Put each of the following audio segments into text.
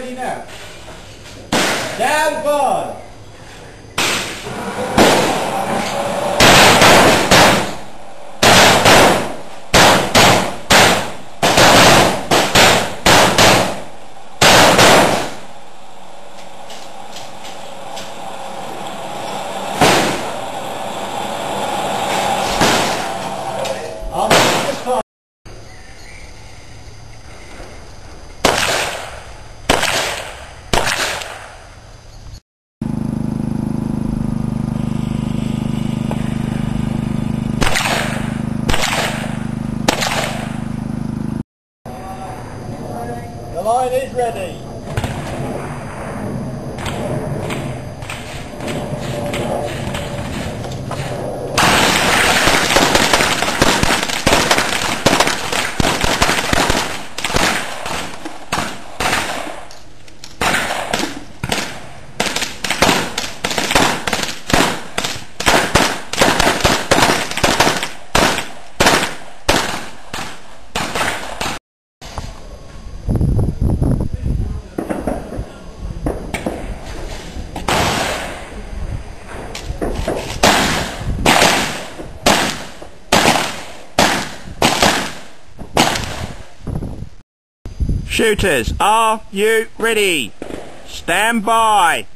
ready now. Stand by. Line is ready. Shooters, are you ready? Stand by.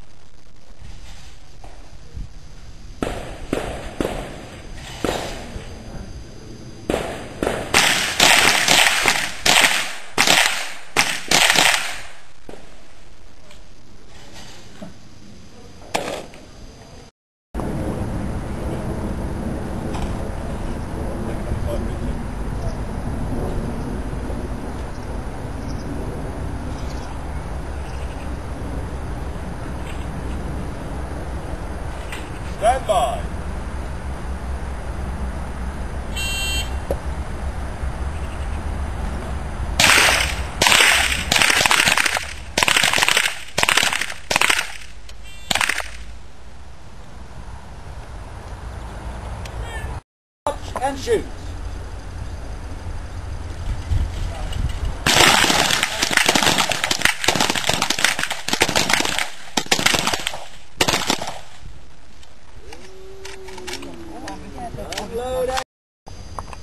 And shoot.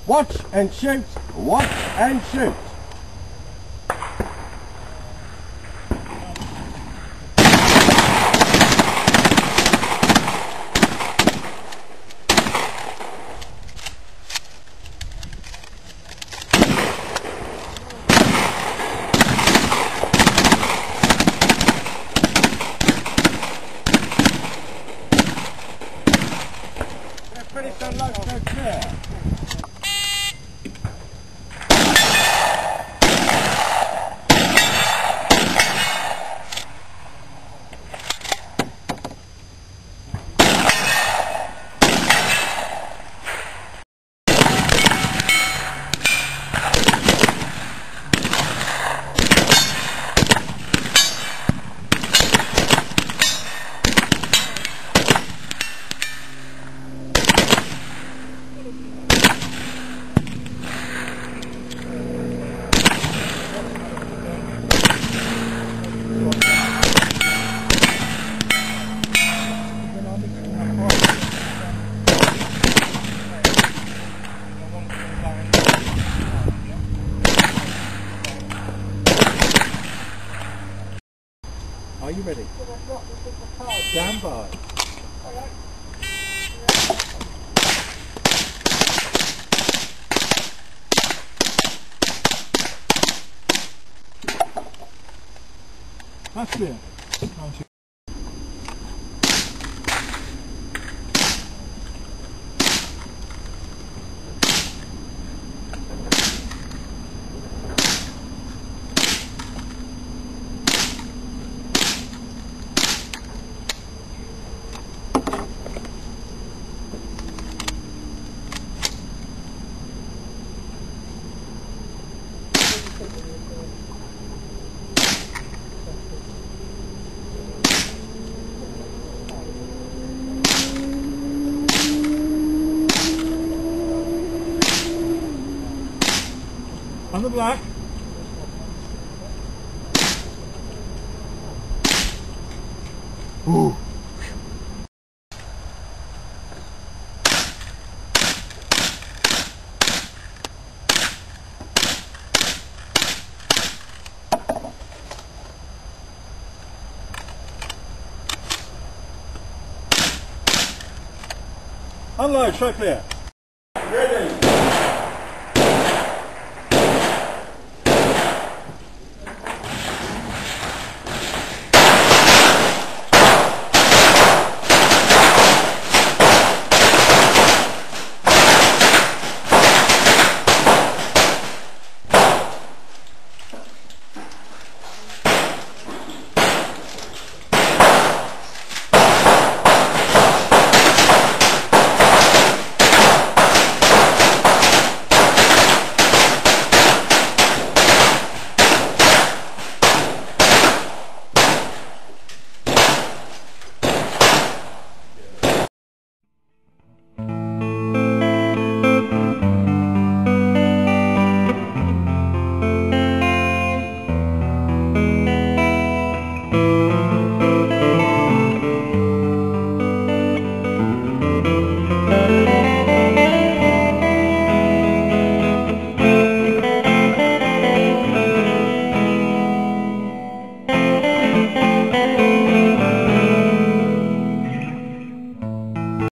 Watch and shoot. Watch and shoot. きた! Are you ready? Stand by. That's clear. On the black. Ooh. Unload, show clear. Ready.